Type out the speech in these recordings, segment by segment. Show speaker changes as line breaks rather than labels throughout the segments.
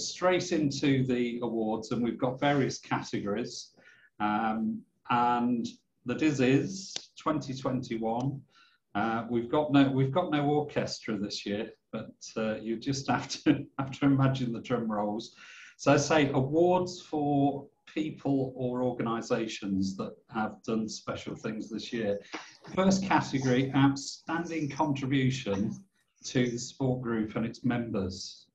straight into the awards, and we've got various categories. Um, and the Dizzys 2021. Uh, we've got no we've got no orchestra this year, but uh, you just have to have to imagine the drum rolls. So I say awards for people or organisations that have done special things this year. First category: outstanding contribution to the sport group and its members.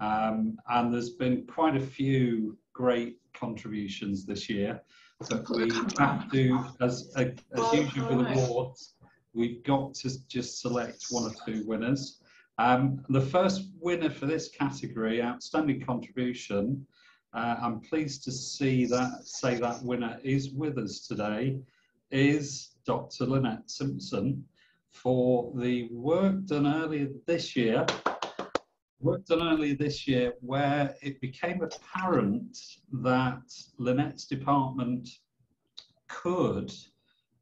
Um, and there's been quite a few great contributions this year. But we have to, as, as usual with awards, we've got to just select one or two winners. Um, the first winner for this category, outstanding contribution, uh, I'm pleased to see that say that winner is with us today, is Dr. Lynette Simpson for the work done earlier this year, work on earlier this year where it became apparent that Lynette's department could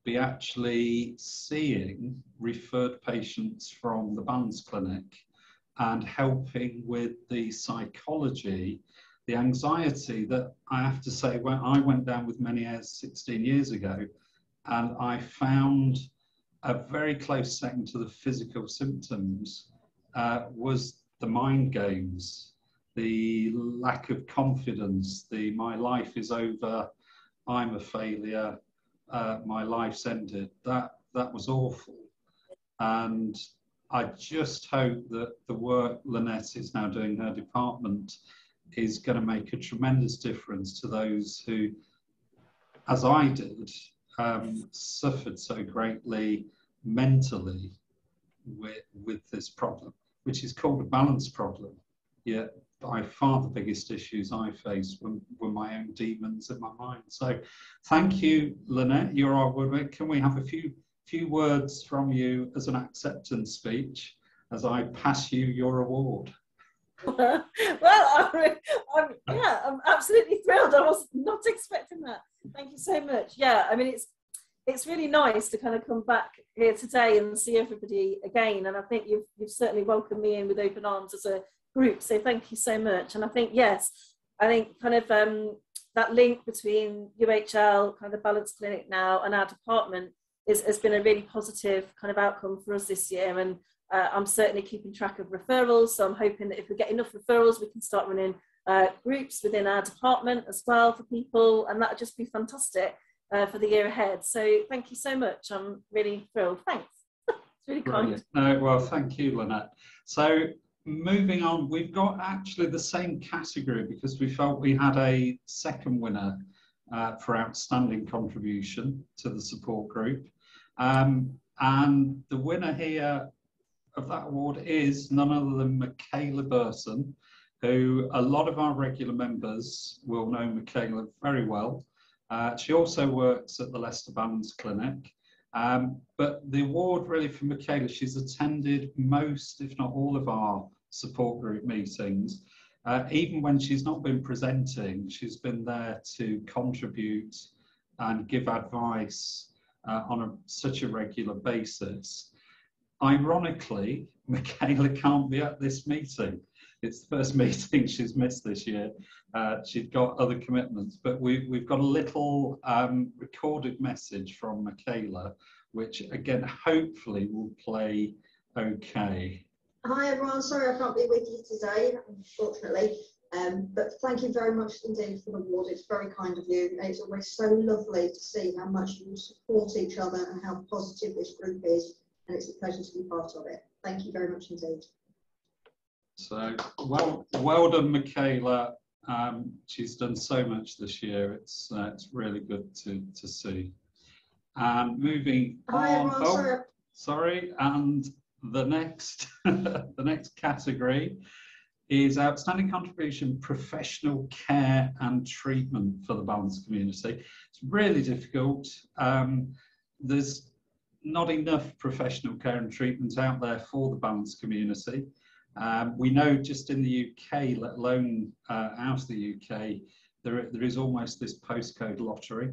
be actually seeing referred patients from the Balance Clinic and helping with the psychology, the anxiety that I have to say, when I went down with Meniere's 16 years ago, and I found a very close second to the physical symptoms uh, was the mind games, the lack of confidence, the my life is over, I'm a failure, uh, my life's ended. That that was awful, and I just hope that the work Lynette is now doing in her department is going to make a tremendous difference to those who, as I did, um, suffered so greatly mentally with, with this problem, which is called a balance problem. Yet by far the biggest issues I faced were, were my own demons in my mind. So thank you, Lynette. You're our winner. Can we have a few few words from you as an acceptance speech as I pass you your award?
well, I'm, I'm, yeah, I'm absolutely thrilled. I was not expecting that. Thank you so much. Yeah, I mean, it's it's really nice to kind of come back here today and see everybody again. And I think you've you've certainly welcomed me in with open arms as a group. So thank you so much. And I think yes, I think kind of um, that link between UHL, kind of the Balance Clinic now, and our department is, has been a really positive kind of outcome for us this year. And uh, I'm certainly keeping track of referrals. So I'm hoping that if we get enough referrals, we can start running uh, groups within our department as well for people, and that would just be fantastic uh, for the year ahead. So thank you so much. I'm really thrilled. Thanks. it's really kind.
No, well, thank you, Lynette. So moving on, we've got actually the same category because we felt we had a second winner uh, for outstanding contribution to the support group. Um, and the winner here of that award is none other than Michaela Burson, who a lot of our regular members will know Michaela very well. Uh, she also works at the Leicester Balance Clinic. Um, but the award really for Michaela, she's attended most, if not all of our support group meetings. Uh, even when she's not been presenting, she's been there to contribute and give advice uh, on a, such a regular basis. Ironically, Michaela can't be at this meeting. It's the first meeting she's missed this year. Uh, she's got other commitments, but we, we've got a little um, recorded message from Michaela, which again, hopefully will play okay.
Hi everyone, sorry I can't be with you today, unfortunately. Um, but thank you very much indeed for the award. It's very kind of you. It's always so lovely to see how much you support each other and how positive this group is. And it's a pleasure to be part of it. Thank you very much indeed.
So well, well done, Michaela. Um, she's done so much this year. It's uh, it's really good to to see. And moving
Hi, on. Oh, sorry.
sorry. And the next, the next category is outstanding contribution, professional care and treatment for the balance community. It's really difficult. Um, there's not enough professional care and treatment out there for the balance community. Um, we know just in the UK, let alone uh, out of the UK, there, there is almost this postcode lottery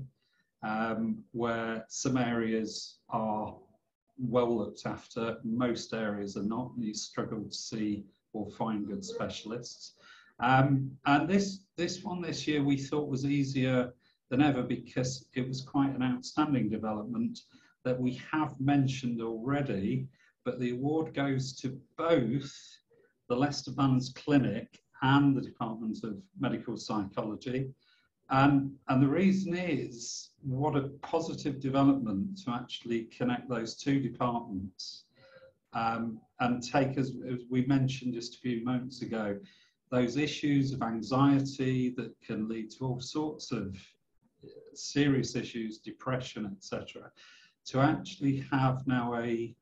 um, where some areas are well looked after. Most areas are not. and You struggle to see or find good specialists. Um, and this this one this year we thought was easier than ever because it was quite an outstanding development that we have mentioned already, but the award goes to both the Leicester Balance Clinic and the Department of Medical Psychology. And, and the reason is what a positive development to actually connect those two departments um, and take, as, as we mentioned just a few moments ago, those issues of anxiety that can lead to all sorts of serious issues, depression, etc., to actually have now a,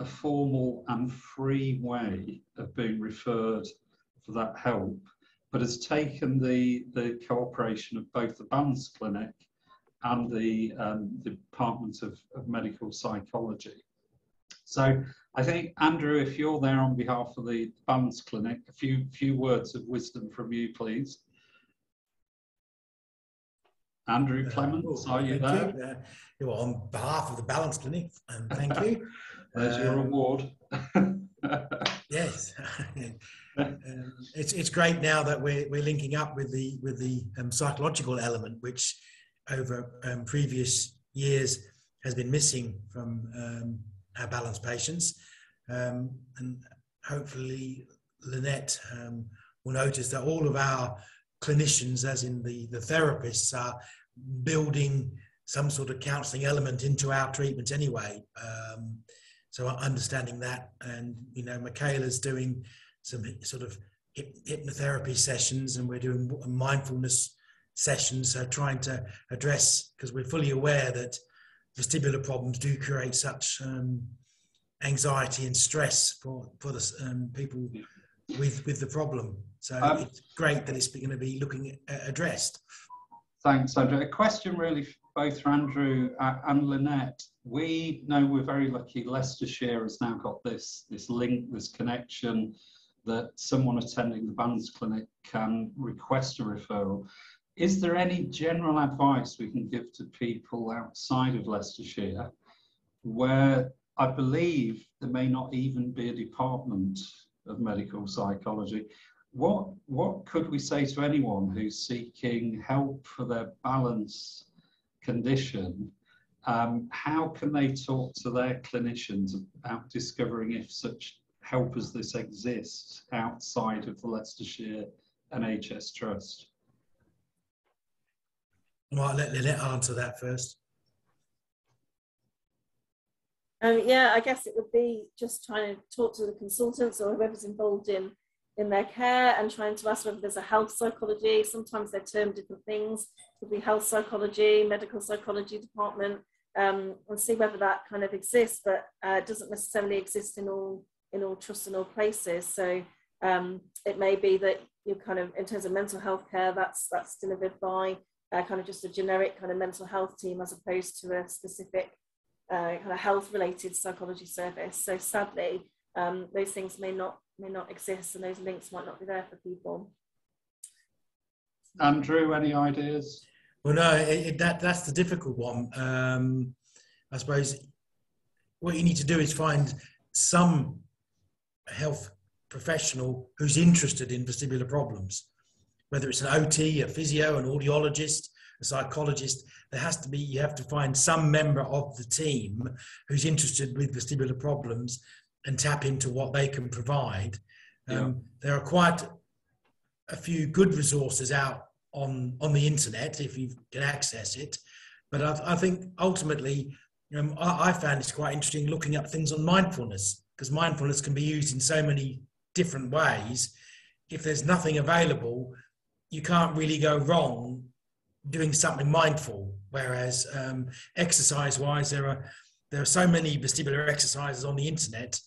a formal and free way of being referred for that help, but has taken the, the cooperation of both the Balance Clinic and the, um, the Department of, of Medical Psychology. So I think, Andrew, if you're there on behalf of the Balance Clinic, a few, few words of wisdom from you, please. Andrew uh, Clements, uh, are you there? You. Uh,
well, on behalf of the Balance Clinic, and thank you.
There's your um, award.
yes, um, it's it's great now that we're we're linking up with the with the um, psychological element, which over um, previous years has been missing from um, our balanced patients, um, and hopefully Lynette will notice that all of our clinicians, as in the the therapists, are building some sort of counselling element into our treatment anyway. Um, so understanding that, and you know, Michaela's doing some sort of hypnotherapy sessions, and we're doing mindfulness sessions, so trying to address because we're fully aware that vestibular problems do create such um, anxiety and stress for for the um, people with with the problem. So um, it's great that it's going to be looking at, addressed.
Thanks, Andrew. A question really both Andrew uh, and Lynette. We know we're very lucky Leicestershire has now got this, this link, this connection that someone attending the Balance Clinic can request a referral. Is there any general advice we can give to people outside of Leicestershire where I believe there may not even be a department of medical psychology what what could we say to anyone who's seeking help for their balance condition? Um, how can they talk to their clinicians about discovering if such help as this exists outside of the Leicestershire NHS Trust?
Well, let Lynette answer that first.
Um, yeah, I guess it would be just trying to talk to the consultants or whoever's involved in in their care and trying to ask whether there's a health psychology. Sometimes they're termed different things. Could be health psychology, medical psychology department, um, and see whether that kind of exists, but uh, doesn't necessarily exist in all in all trusts and all places. So um, it may be that you kind of, in terms of mental health care, that's that's delivered by uh, kind of just a generic kind of mental health team as opposed to a specific uh, kind of health related psychology service. So sadly, um, those things may not may not exist and those links might not be there for people.
Andrew, any ideas?
Well, no, it, it, that that's the difficult one. Um, I suppose what you need to do is find some health professional who's interested in vestibular problems, whether it's an OT, a physio, an audiologist, a psychologist. There has to be you have to find some member of the team who's interested with vestibular problems and tap into what they can provide. Um, yeah. There are quite a few good resources out on on the internet if you can access it, but I, I think ultimately um, I, I, found it's quite interesting looking up things on mindfulness because mindfulness can be used in so many different ways. If there's nothing available, you can't really go wrong doing something mindful. Whereas um, exercise-wise, there are there are so many vestibular exercises on the internet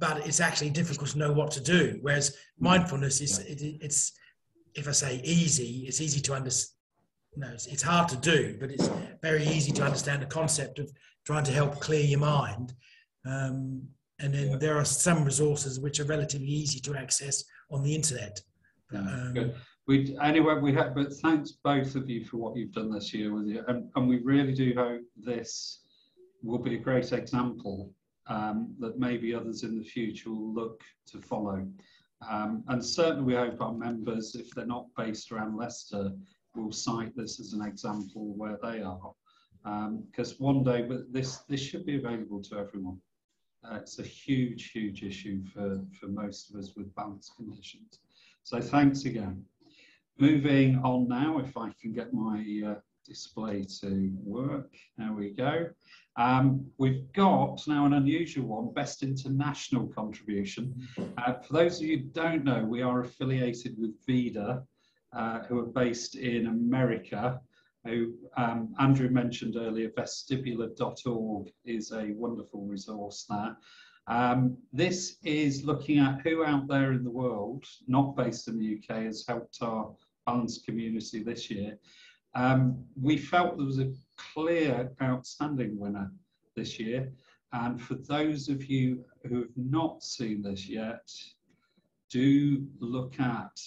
but it's actually difficult to know what to do. Whereas mindfulness is it, it's if I say easy, it's easy to understand. No, it's, it's hard to do, but it's very easy to understand the concept of trying to help clear your mind. Um, and then yeah. there are some resources which are relatively easy to access on the internet.
Um, Good. We anyway we have, but thanks both of you for what you've done this year with you, and, and we really do hope this will be a great example um, that maybe others in the future will look to follow. Um, and certainly we hope our members, if they're not based around Leicester, will cite this as an example where they are. Because um, one day, this, this should be available to everyone. Uh, it's a huge, huge issue for, for most of us with balance conditions. So thanks again. Moving on now, if I can get my uh, display to work. There we go. Um, we've got now an unusual one, Best International Contribution. Uh, for those of you who don't know, we are affiliated with VeDA, uh, who are based in America, who um, Andrew mentioned earlier, vestibular.org is a wonderful resource there. Um, this is looking at who out there in the world, not based in the UK, has helped our balanced community this year. Um, we felt there was a clear outstanding winner this year. And for those of you who have not seen this yet, do look at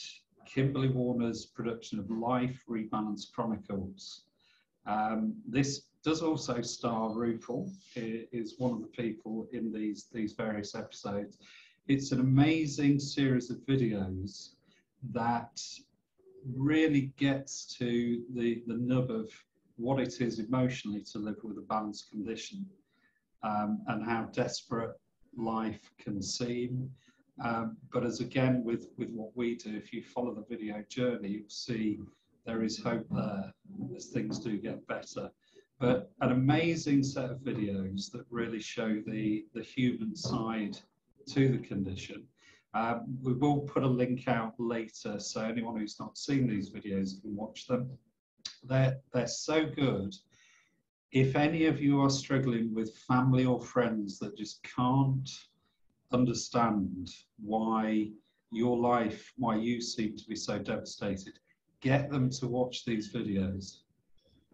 Kimberly Warner's production of Life Rebalance Chronicles. Um, this does also star Rupal, is one of the people in these, these various episodes. It's an amazing series of videos that really gets to the, the nub of what it is emotionally to live with a balanced condition um, and how desperate life can seem. Um, but as again with, with what we do, if you follow the video journey, you'll see there is hope there as things do get better. But an amazing set of videos that really show the, the human side to the condition um, we will put a link out later, so anyone who's not seen these videos can watch them. They're, they're so good. If any of you are struggling with family or friends that just can't understand why your life, why you seem to be so devastated, get them to watch these videos.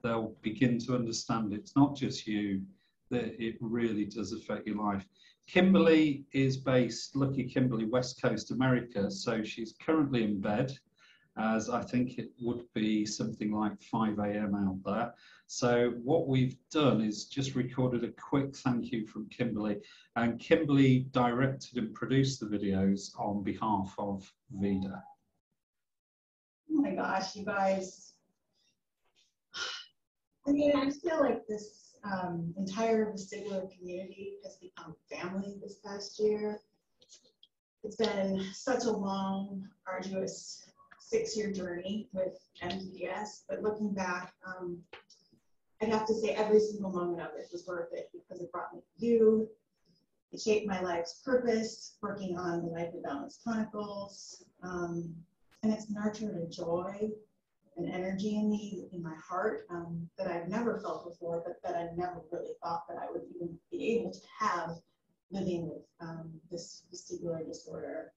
They'll begin to understand it's not just you, that it really does affect your life. Kimberly is based, lucky Kimberly, West Coast America, so she's currently in bed, as I think it would be something like 5 a.m. out there. So what we've done is just recorded a quick thank you from Kimberly, and Kimberly directed and produced the videos on behalf of VeDA.
Oh my gosh, you guys. I mean, I feel like this um, entire vestibular community has become family this past year. It's been such a long, arduous six-year journey with MdDS, but looking back, um, I'd have to say every single moment of it was worth it because it brought me to you. It shaped my life's purpose, working on the Life of Balance Chronicles, um, and it's nurtured a joy an energy in me, in my heart, um, that I've never felt before, but that I never really thought that I would even be able to have living with um, this vestibular disorder.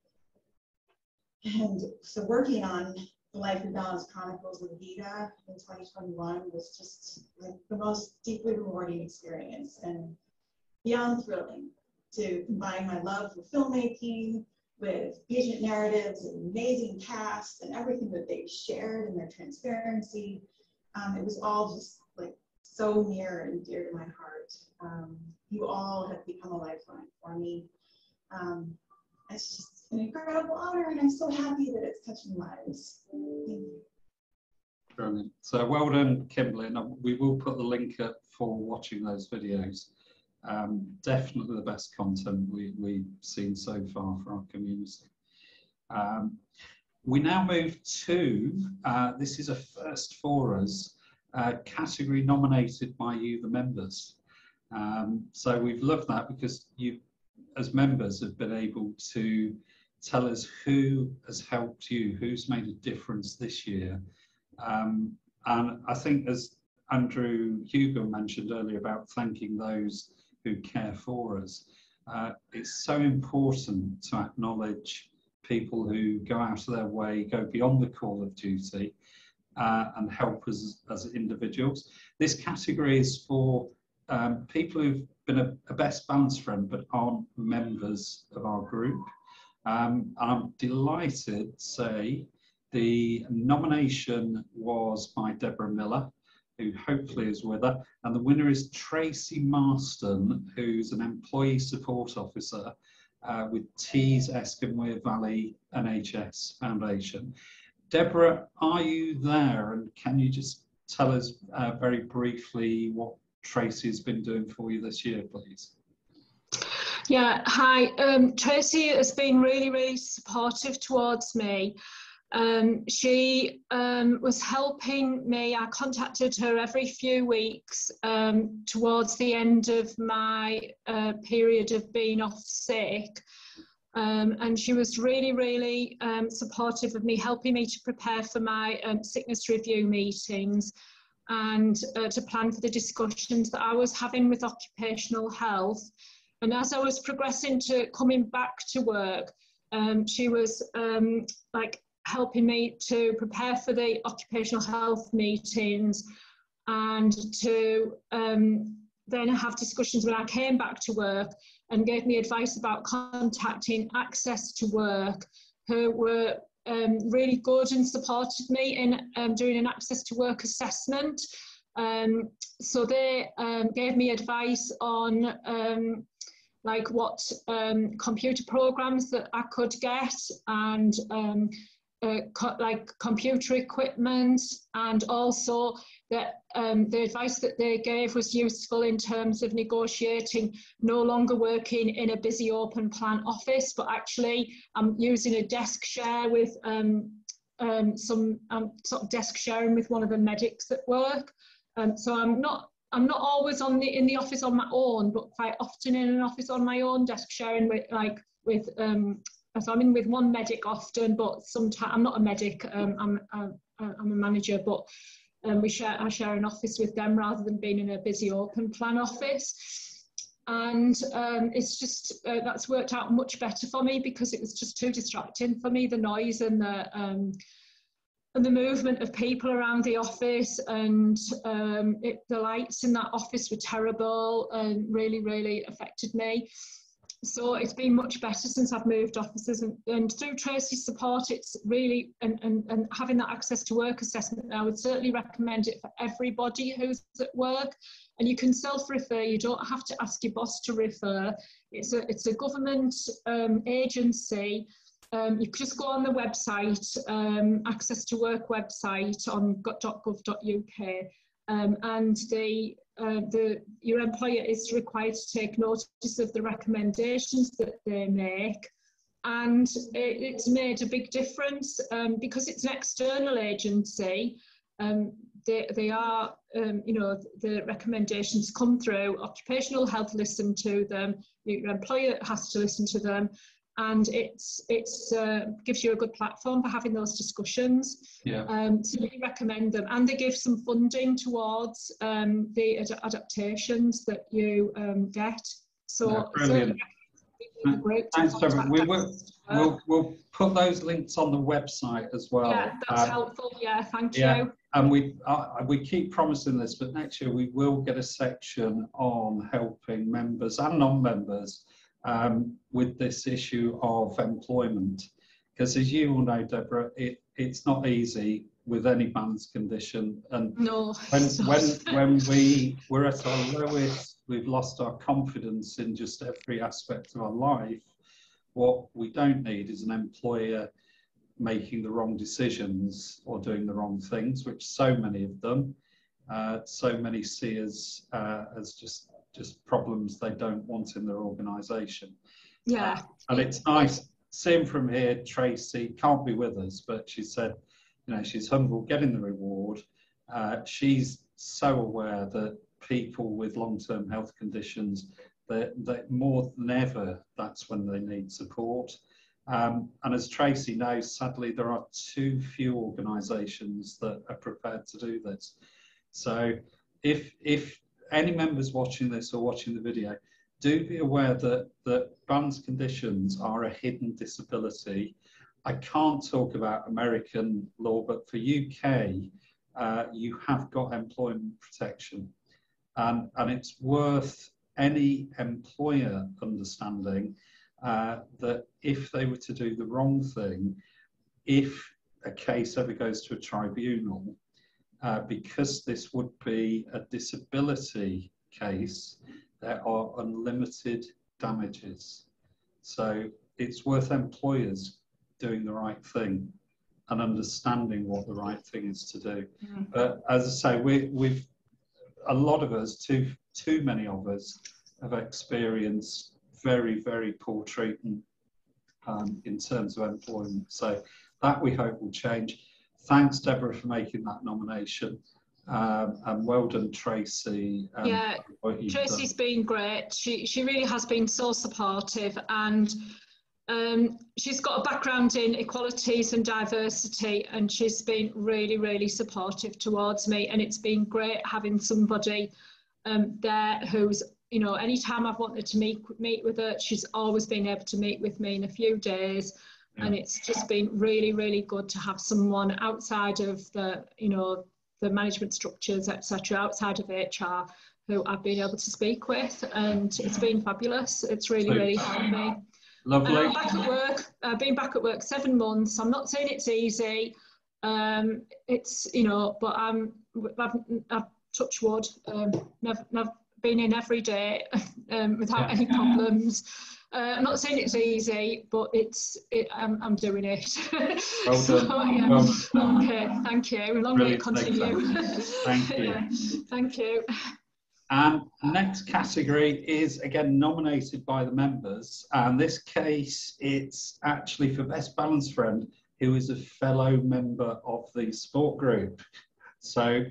And so working on the Life and Balance Chronicles with VeDA in 2021 was just like the most deeply rewarding experience and beyond thrilling to combine my love for filmmaking with patient narratives and amazing cast and everything that they shared and their transparency. Um, it was all just like so near and dear to my heart. Um, you all have become a lifeline for me. Um, it's just an incredible honor, and I'm so happy that it's touching lives. Thank you.
Brilliant. So well done, Kimberly. And we will put the link up for watching those videos um, definitely the best content we, we've seen so far for our community. Um, we now move to, uh, this is a first for us, uh, category nominated by you, the members. Um, so we've loved that because you, as members, have been able to tell us who has helped you, who's made a difference this year. Um, and I think as Andrew Hugo mentioned earlier about thanking those who care for us. Uh, it's so important to acknowledge people who go out of their way, go beyond the call of duty, uh, and help us as individuals. This category is for um, people who've been a, a, best balance friend but aren't members of our group. Um, I'm delighted to say the nomination was by Deborah Miller who hopefully is with her. And the winner is Tracy Marston, who's an employee support officer uh, with Tees Esk and Wear Valley NHS Foundation. Deborah, are you there and can you just tell us uh, very briefly what Tracy's been doing for you this year, please?
Yeah, hi. Um, Tracy has been really, really supportive towards me. Um, she um, was helping me. I contacted her every few weeks um, towards the end of my uh, period of being off sick. Um, and she was really, really um, supportive of me, helping me to prepare for my um, sickness review meetings and uh, to plan for the discussions that I was having with occupational health. And as I was progressing to coming back to work, she was like helping me to prepare for the occupational health meetings and to um, then have discussions when I came back to work and gave me advice about contacting Access to Work, who were um, really good and supported me in um, doing an Access to Work assessment. Um, so they um, gave me advice on um, like what um, computer programs that I could get and uh, co like computer equipment and also that um, the advice that they gave was useful in terms of negotiating no longer working in a busy open plan office but actually I'm using a desk share with um, um, some um, sort of desk sharing with one of the medics at work. Um, so I'm not I'm not always on the in the office on my own but quite often in an office on my own desk sharing with like with um, so I'm in with one medic often, but sometimes I'm not a medic. Um, I'm I'm, I'm a manager, but um, we share I share an office with them rather than being in a busy open plan office. And um, it's just uh, that's worked out much better for me because it was just too distracting for me the noise and the um, and the movement of people around the office and um, it, the lights in that office were terrible and really really affected me. So it's been much better since I've moved offices and, and through Tracy's support it's really and, and, and having that access to work assessment I would certainly recommend it for everybody who's at work. And you can self-refer you don't have to ask your boss to refer. It's a it's a government um, agency um, you just go on the website um, access to work website on gov.uk um, and the uh, the, your employer is required to take notice of the recommendations that they make. And it, it's made a big difference um, because it's an external agency. Um, they, they are, um, you know, the recommendations come through, occupational health listen to them, your employer has to listen to them, and it's it's uh, gives you a good platform for having those discussions.
Yeah.
Um, so we recommend them, and they give some funding towards um, the ad adaptations that you um, get. So
brilliant. Thanks, Trevor. We will, we'll, we'll put those links on the website as well.
Yeah, that's um, helpful. Yeah, thank yeah. you.
And we uh, we keep promising this, but next year we will get a section on helping members and non-members um, with this issue of employment. Because as you all know, Deborah, it, it's not easy with any man's condition. And
no,
when, when, when we, we're at our lowest, we've lost our confidence in just every aspect of our life, what we don't need is an employer making the wrong decisions or doing the wrong things, which so many of them, uh, so many see as, uh, as just just problems they don't want in their organisation.
Yeah. Uh,
and it's nice seeing from here, Tracy can't be with us, but she said, you know, she's humble getting the reward. Uh, she's so aware that people with long-term health conditions, that, that more than ever, that's when they need support. Um, and as Tracy knows, sadly, there are too few organisations that are prepared to do this. So if, if any members watching this or watching the video, do be aware that, that Bann's conditions are a hidden disability. I can't talk about American law, but for UK, uh, you have got employment protection. And, and it's worth any employer understanding uh, that if they were to do the wrong thing, if a case ever goes to a tribunal, uh, because this would be a disability case, there are unlimited damages. So it's worth employers doing the right thing and understanding what the right thing is to do.
Mm.
But as I say, we, we've a lot of us, too too many of us, have experienced very very poor treatment um, in terms of employment. So that we hope will change. Thanks, Deborah, for making that nomination. Um, and well done, Tracy. um,
Yeah,
for done.
Tracy's been great. She she really has been so supportive, and um, she's got a background in equalities and diversity, and she's been really really supportive towards me. And it's been great having somebody um, there who's you know anytime I've wanted to meet meet with her, she's always been able to meet with me in a few days. And it's just been really, really good to have someone outside of the, you know, the management structures, etc., outside of HR, who I've been able to speak with, and it's been fabulous. It's really, really helped me.
Lovely.
I'm back at work. I've been back at work seven months. I'm not saying it's easy. Um, it's you know, but I'm I've, I've touched wood. Um, never, never been in every day um, without
Yeah.
any problems. Uh, I'm not saying it's easy, but it's it, I'm, I'm doing it.
Well
So,
done.
yeah.
Well.
Okay, thank you. Long way to continue.
Thank you.
Yeah, Thank you.
And next category is again nominated by the members. And this case, it's actually for Best Balance Friend, who is a fellow member of the sport group. So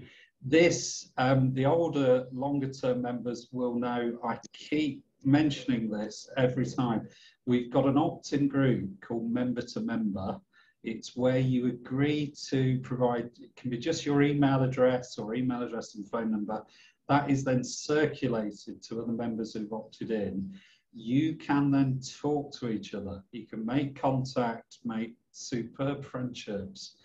this, um, the older, longer term members will know I keep mentioning this every time. We've got an opt-in group called Member to Member. It's where you agree to provide, it can be just your email address or email address and phone number. That is then circulated to other members who've opted in. You can then talk to each other. You can make contact, make superb friendships,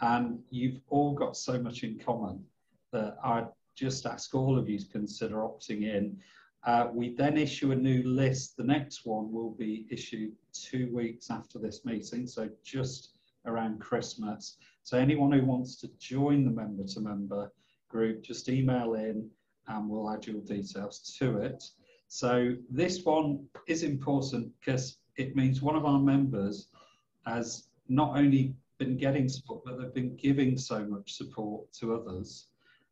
and you've all got so much in common that I just ask all of you to consider opting in. Uh, we then issue a new list. The next one will be issued two weeks after this meeting, so just around Christmas. So anyone who wants to join the member to member group, just email in and we'll add your details to it. So this one is important because it means one of our members has not only been getting support, but they've been giving so much support to others.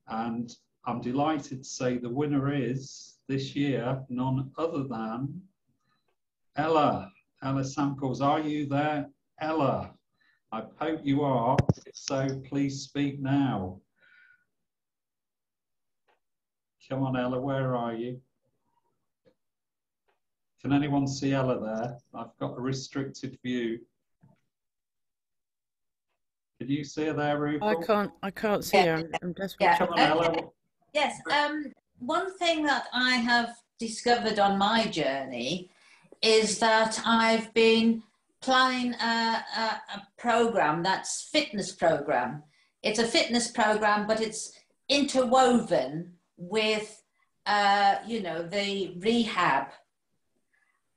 And I'm delighted to say the winner is this year none other than Ella. Ella Samples, are you there? Ella, I hope you are. So please speak now. Come on, Ella, where are you? Can anyone see Ella there? I've got a restricted view. Can you see her there, Rupal?
I can't. I can't see her. I'm, I'm just
Yeah.
Come on,
Okay.
Ella.
Yes, um, one thing that I have discovered on my journey is that I've been planning a, a, a program that's fitness program. It's a fitness program, but it's interwoven with, uh, you know, the rehab.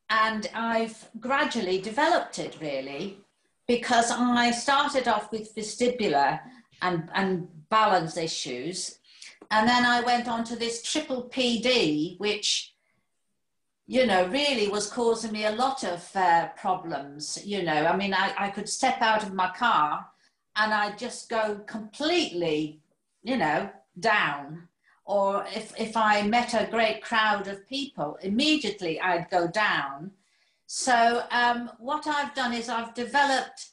And I've gradually developed it really because I started off with vestibular and, and balance issues. And then I went on to this triple PD, which, you know, really was causing me a lot of uh, problems. You know, I mean, I, I could step out of my car and I'd just go completely, you know, down. Or if, if I met a great crowd of people, immediately I'd go down. So um, what I've done is I've developed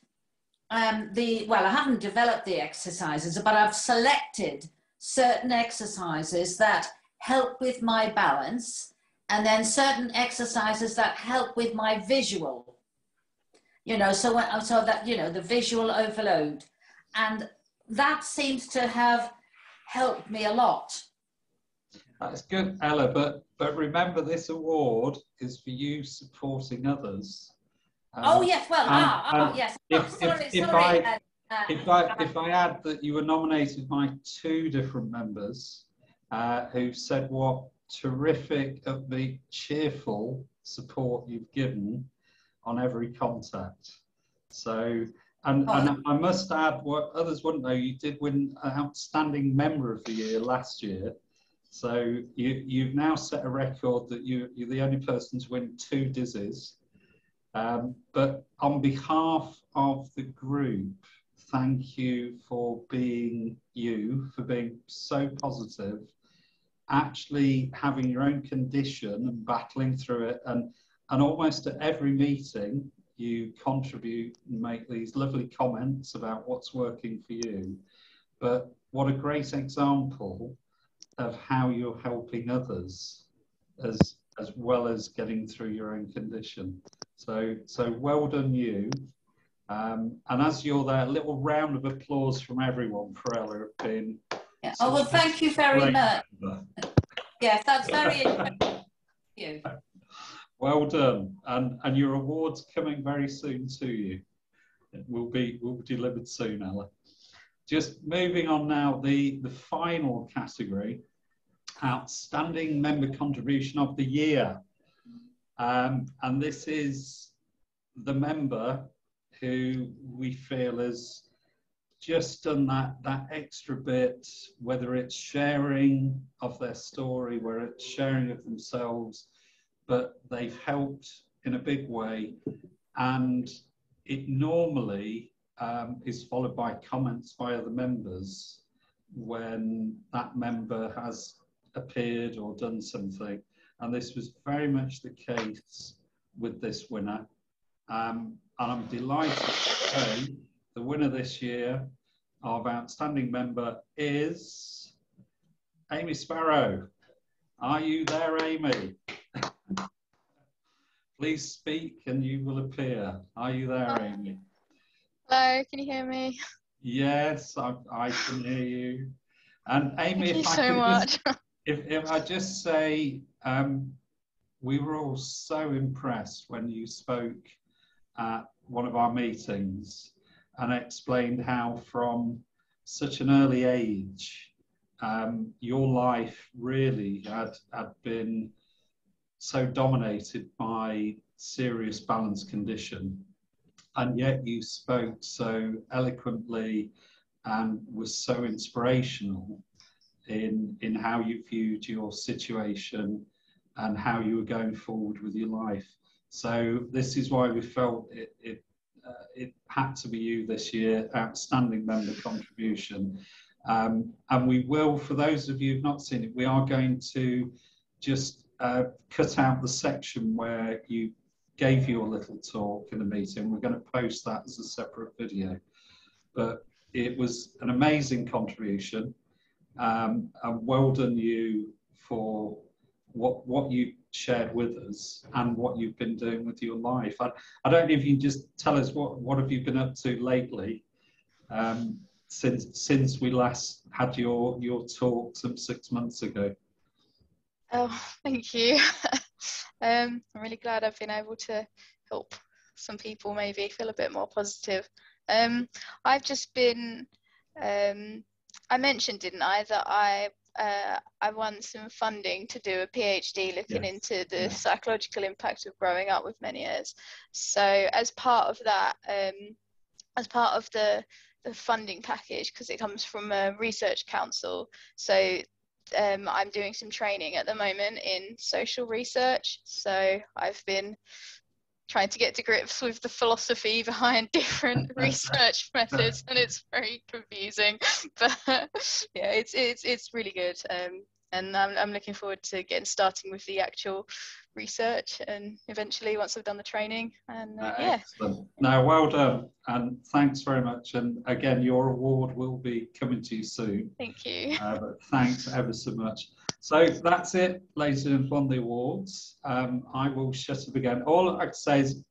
um, the, well, I haven't developed the exercises, but I've selected certain exercises that help with my balance and then certain exercises that help with my visual you know so when, so that you know the visual overload and that seems to have helped me a lot
That's good, Ella. But but remember, this award is for you supporting others. Um,
oh yes well
and-
ah, oh yes
if-
oh, sorry
if- if
sorry
I-
uh,
If I if I add that you were nominated by two different members uh, who said what terrific, upbeat, cheerful support you've given on every contact. So. And, and I must add, what others wouldn't know, you did win an outstanding member of the year last year. So you, you've now set a record that you, you're the only person to win two Dizzys. Um, but on behalf of the group, thank you for being you, for being so positive, actually having your own condition and battling through it. And, and almost at every meeting, you contribute and make these lovely comments about what's working for you. But what a great example of how you're helping others as, as well as getting through your own condition. So, so well done you. Um, and as you're there, a little round of applause from everyone for Ella being.
Yeah. Oh, well, thank you very much. Yes, that's very interesting. you.
Well done. And, and your award's coming very soon to you. It will be, will be delivered soon, Ella. Just moving on now, the, the final category, Outstanding Member Contribution of the Year. Um, and this is the member who we feel has just done that, that extra bit, whether it's sharing of their story, whether it's sharing of themselves, but they've helped in a big way. And it normally um, is followed by comments by other members when that member has appeared or done something. And this was very much the case with this winner. Um, and I'm delighted to say the winner this year of Outstanding Member is Amy Sparrow. Are you there, Amy? Please speak and you will appear. Are you there, Amy?
Hello, can you hear me?
Yes, I, I can hear you. And Amy,
Thank you
if I
so
could
much.
Just, if, if I just say, um, we were all so impressed when you spoke at one of our meetings and explained how from such an early age um, your life really had, had been so dominated by serious balance condition. And yet you spoke so eloquently and was so inspirational in in how you viewed your situation and how you were going forward with your life so this is why we felt it it, uh, it had to be you this year outstanding member contribution um, and we will for those of you who've not seen it we are going to just uh, cut out the section where you gave your little talk in the meeting. We're going to post that as a separate video. But it was an amazing contribution. Um, and well done you for what what you shared with us and what you've been doing with your life. I, I don't know if you can just tell us what, what have you been up to lately um, since since we last had your your talk some six months ago.
Oh, thank you. um, I'm really glad I've been able to help some people maybe feel a bit more positive. Um, I've just been, um, I mentioned, didn't I, that I uh, I won some funding to do a PhD looking
Yes.
into the
Yeah.
psychological impact of growing up with Meniere's. So as part of that, um, as part of the the funding package, because it comes from a research council, so um, I'm doing some training at the moment in social research. So I've been trying to get to grips with the philosophy behind different research methods, and it's very confusing. But yeah, it's it's it's really good. Um, and I'm, I'm looking forward to getting starting with the actual research and eventually once I've done the training and uh, yeah
Excellent. No, well done, and thanks very much. And again, your award will be coming to you soon.
thank you
Uh, but thanks ever so much. So that's it, ladies and gentlemen, the awards. Um, I will shut up again. All I can say is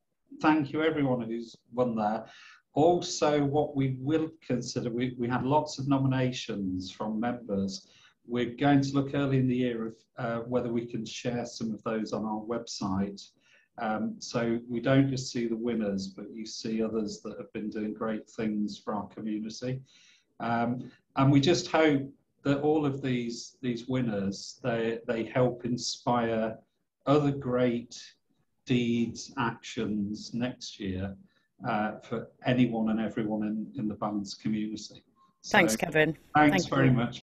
thank you everyone who's won there. Also, what we will consider, we, we had lots of nominations from members. We're going to look early in the year of uh, whether we can share some of those on our website. Um, so we don't just see the winners, but you see others that have been doing great things for our community. Um, and we just hope that all of these these winners they they help inspire other great deeds actions next year uh, for anyone and everyone in, in the balance community.
Thanks, Kevin.
Thanks
Thank
very
you.
much.